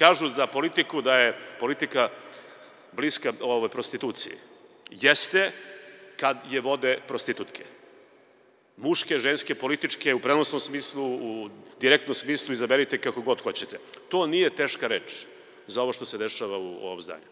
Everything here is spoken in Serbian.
Kažu za politiku da je politika bliska ovoj prostituciji. Jeste kad je vode prostitutke. Muške, ženske, političke, u prenosnom smislu, u direktnom smislu, izaberite kako god hoćete. To nije teška reč za ovo što se dešava u ovom zdanju.